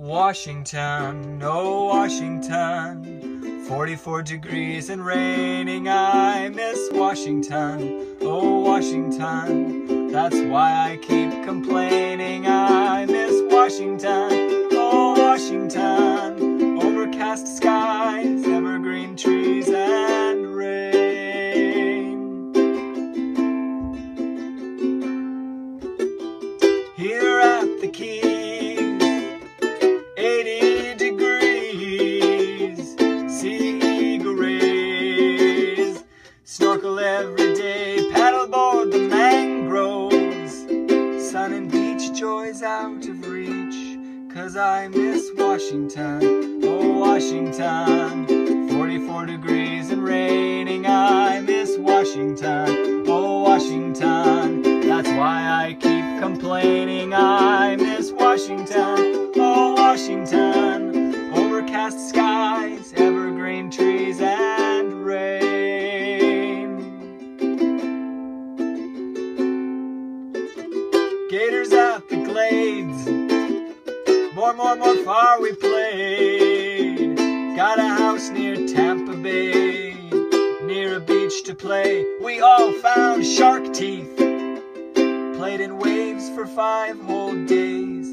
Washington, oh Washington, 44 degrees and raining. I miss Washington, oh Washington. That's why I keep complaining. I miss Washington, oh Washington. Overcast skies, evergreen trees, and rain. Here at the Keys, snorkel every day, paddleboard the mangroves, sun and beach joys out of reach, cause I miss Washington, oh Washington, 44 degrees and raining, I miss Washington, oh Washington, that's why I keep complaining, I miss Washington, Gators at the glades, more, more, more far we played. Got a house near Tampa Bay, near a beach to play. We all found shark teeth, played in waves for five whole days.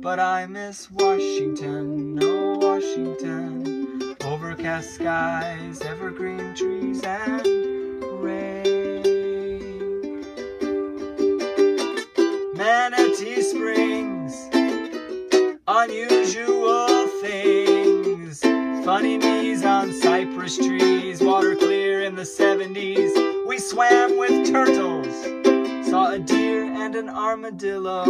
But I miss Washington, oh Washington. Overcast skies, evergreen trees, and unusual things. Funny knees on cypress trees, water clear in the 70s. We swam with turtles, saw a deer and an armadillo.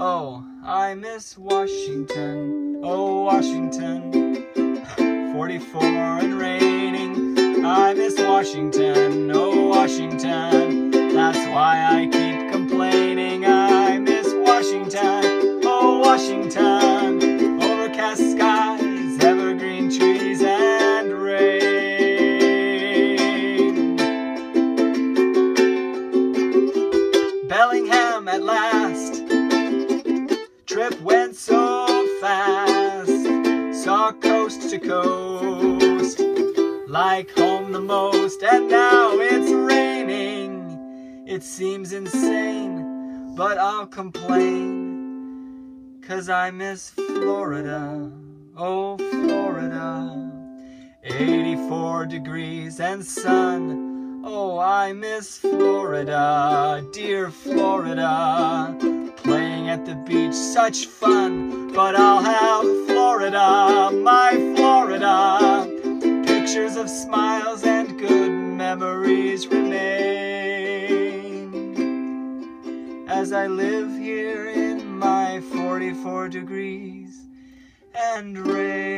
Oh, I miss Washington, oh Washington. 44 and raining, I miss Washington, oh Washington. That's why I at last. Trip went so fast. Saw coast to coast. Like home the most. And now it's raining. It seems insane. But I'll complain. Cause I miss Florida. Oh, Florida. 84 degrees and sun. Oh, I miss Florida, dear Florida. Playing at the beach, such fun. But I'll have Florida, my Florida. Pictures of smiles and good memories remain. As I live here in my 44 degrees and rain.